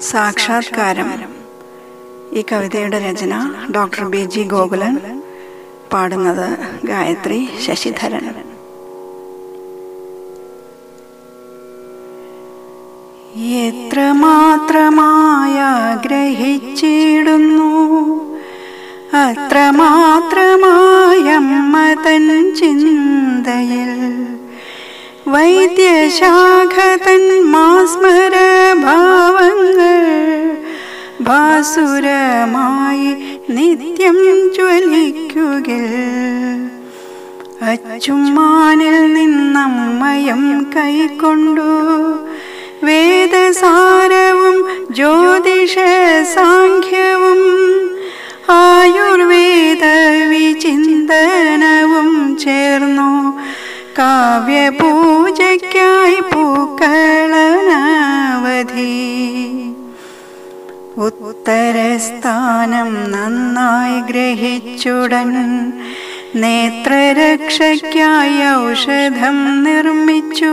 സാക്ഷാത്കാരം. ഈ കവിതയുടെ രചന ഡോക്ടർ ബി ജി ഗോകുലൻ. പാടുന്നത് ഗായത്രി ശശിധരൻ. എത്രമാത്രമായ ഗ്രഹിച്ചിടുന്നു അത്രമാത്രമായമ്മ തൻ ചിന്തയിൽ. വൈദ്യശാഖ തൻ മാസ്മര ഭാവങ്ങൾ ഭാസുരമായി നിത്യം ജ്വലിക്കുകിൽ. അച്ചുമ്മാനിൽ നിന്നമ്മയം കൈക്കൊണ്ടു. വേദസാരവും ജ്യോതിഷ സാഖ്യവും ആയുർവേദ വിചിന്തനവും ചേർന്നു. കാവ്യപൂജയ്ക്കായി ഉത്തരസ്ഥാനം നന്നായി ഗ്രഹിച്ചുടൻ നേത്രരക്ഷയ്ക്കായി ഔഷധം നിർമ്മിച്ചു.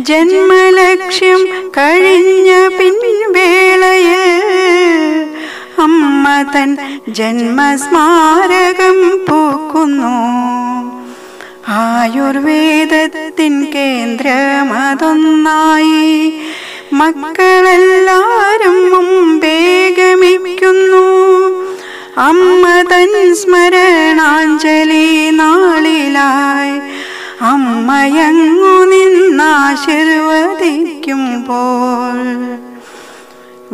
ജന്മലക്ഷ്യം കഴിഞ്ഞ പിൻവേളയ അമ്മ തൻ ജന്മസ്മാരകം പൂക്കുന്നു. ആയുർവേദത്തിൻ കേന്ദ്രമതൊന്നായി മക്കളെല്ലാരും മുമ്പേ ഗമിക്കുന്നു അമ്മ തൻ സ്മരണാഞ്ജലി നാളിലായി. അമ്മയങ്ങു നിന്നാശീർവദിക്കുമ്പോൾ.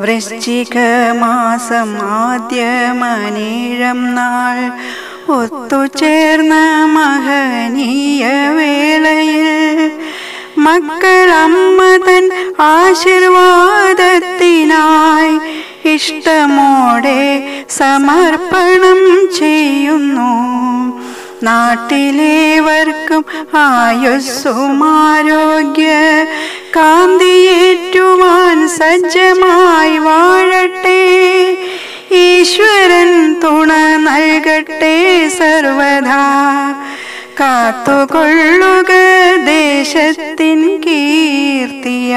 വൃശ്ചിക മാസം ആദ്യമനീഴം നാൾ. ഒത്തുചേർന്ന മഹനീയ വേളയിൽ മക്കൾ അമ്മ തൻ ആശീർവാദത്തിനായി ഇഷ്ടമോടെ സമർപ്പണം ചെയ്യുന്നു. നാട്ടിലേവർക്കും ആയുസ്സുമാരോഗ്യ കാന്തിയേറ്റുവാൻ സജ്ജമായി വാഴട്ടെ. ഈശ്വരൻ തുണ നൽകട്ടെ സർവദാ കാത്തുകൊള്ളുക ദേശത്തിൻ കീർത്തിയായി.